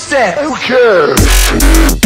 step. Who cares?